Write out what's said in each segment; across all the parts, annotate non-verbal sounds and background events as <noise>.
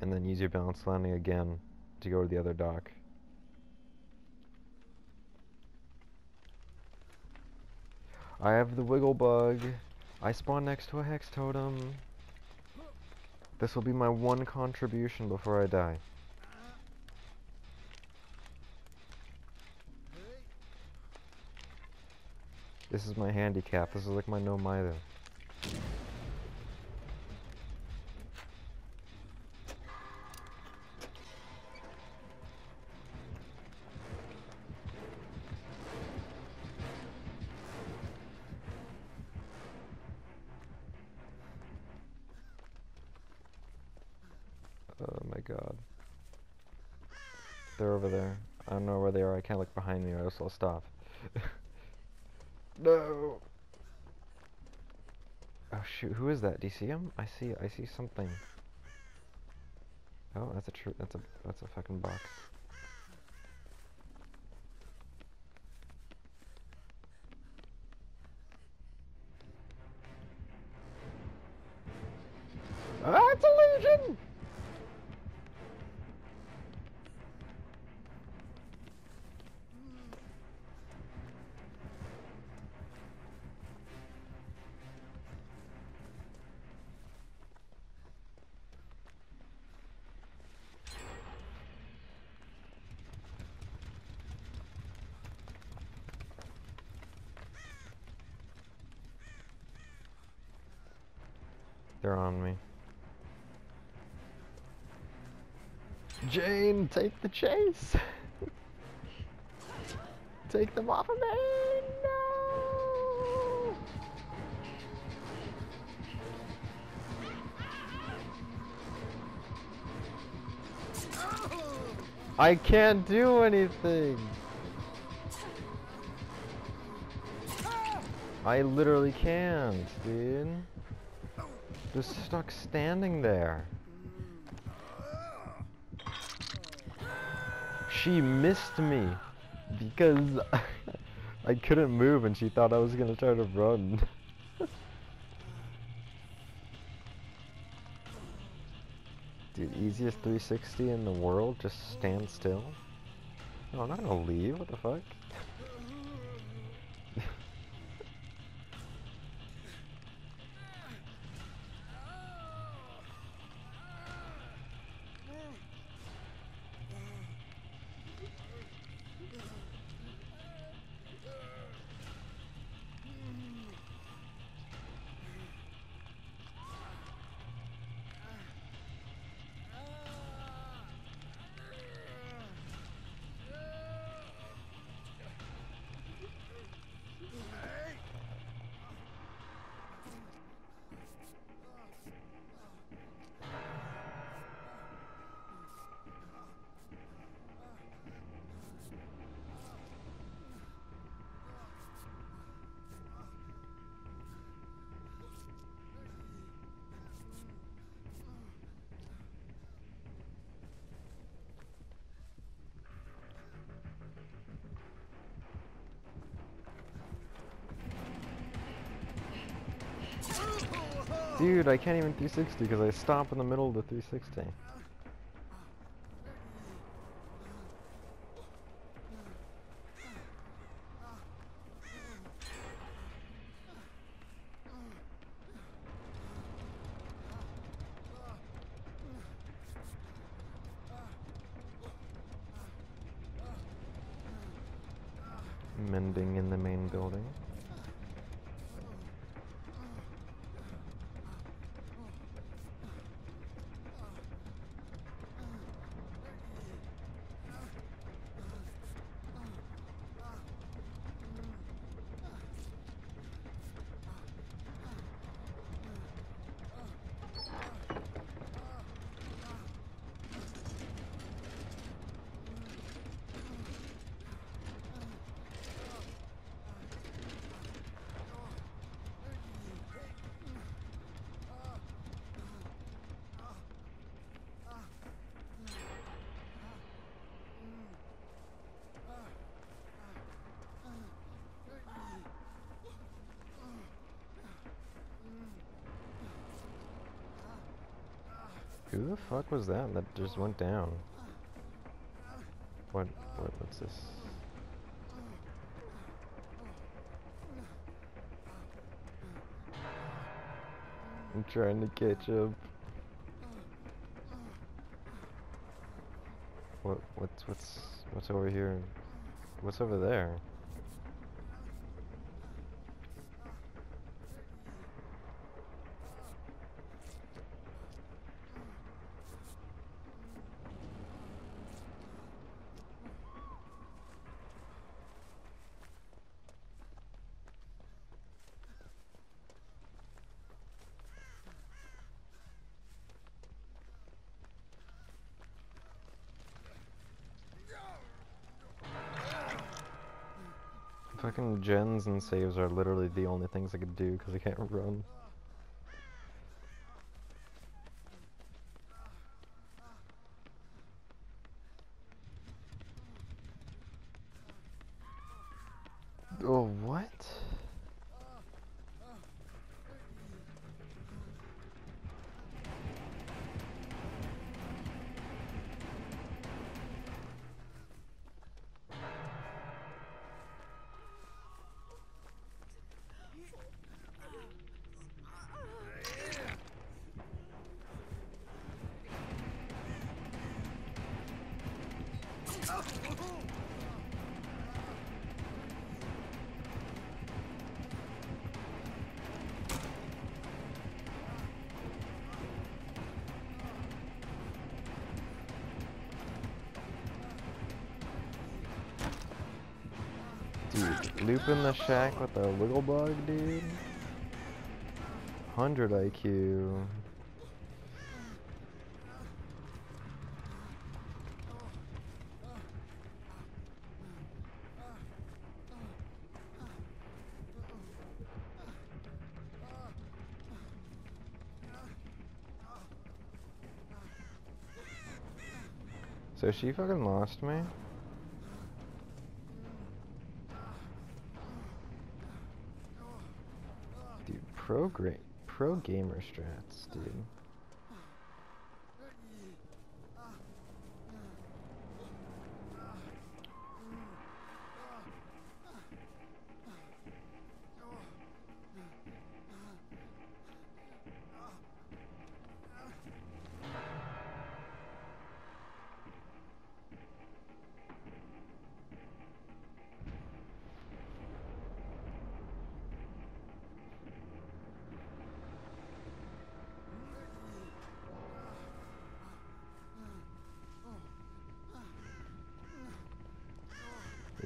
and then use your balance landing again to go to the other dock. I have the wiggle bug. I spawn next to a hex totem. This will be my one contribution before I die. This is my handicap. This is like my no mither. They're over there. I don't know where they are. I can't look behind me or else I'll stop. no! Oh shoot, who is that? Do you see him? I see I see something. Oh, that's a true that's a that's a fucking box. Ah, it's a They're on me. Jane, take the chase! <laughs> take them off of me! No! I can't do anything! I literally can't, dude. Just stuck standing there. She missed me because <laughs> I couldn't move and she thought I was gonna try to run. <laughs> Dude, easiest 360 in the world, just stand still. No, I'm not gonna leave, what the fuck? <laughs> Dude, I can't even 360 because I stop in the middle of the 360. Mending in the main building. Who the fuck was that that just went down? What, what, what's this? I'm trying to catch up. What, what's, what's, what's over here? What's over there? Fucking gens and saves are literally the only things I could do because I can't run. Looping the shack with a wiggle bug, dude. 100 IQ. So she fucking lost me? Pro great pro gamer strats, dude.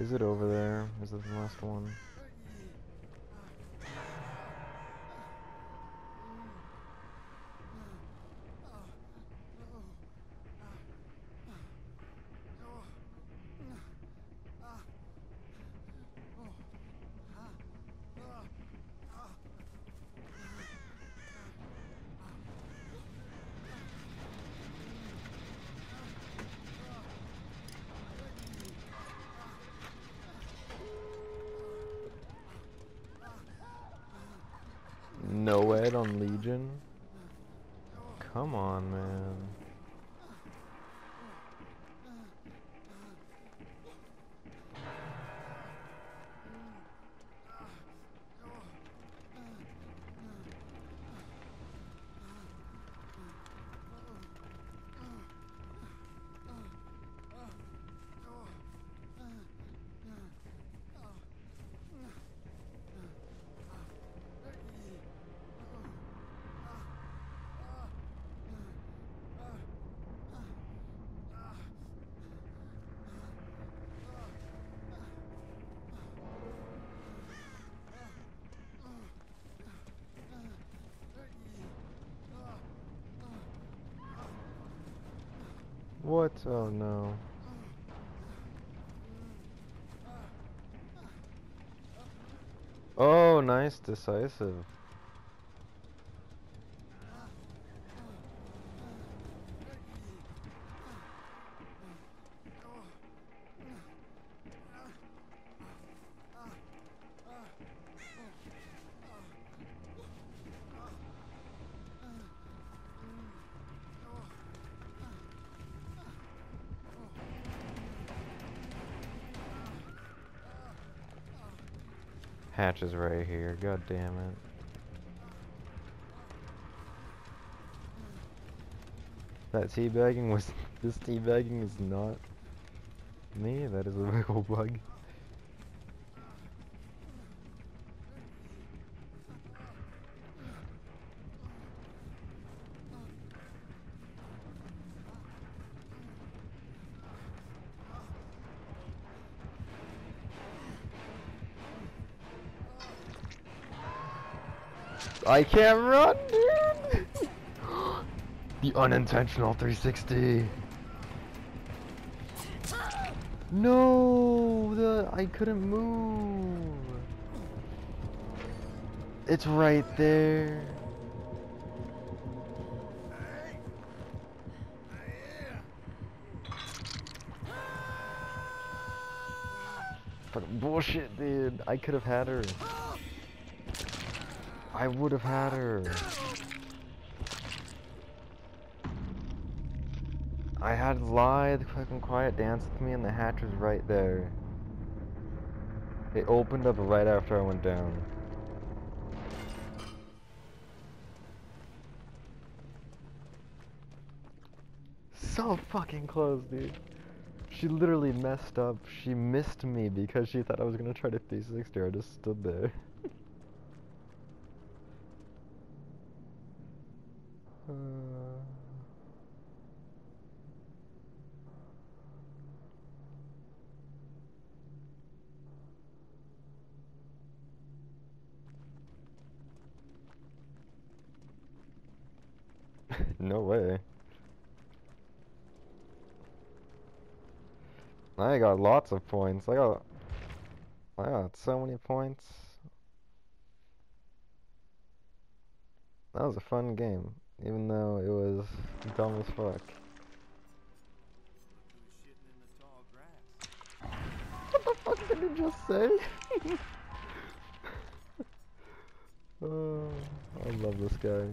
Is it over there? Is it the last one? Noed on Legion? Come on, man. What? Oh no. Oh, nice decisive. Hatch is right here. God damn it. That teabagging was. <laughs> This teabagging is not me. That is a <laughs> bug. I can't run, dude! <gasps> the unintentional 360! No! The I couldn't move! It's right there! Fucking bullshit, dude. I could have had her. I would have had her. I had lied, fucking quiet dance with me, and the hatch was right there. It opened up right after I went down. So fucking close, dude. She literally messed up. She missed me because she thought I was gonna try to 360 her. I just stood there. No way. I got lots of points. I got I got so many points. That was a fun game, even though it was dumb as fuck. What the fuck did you just say? <laughs> oh, I love this guy.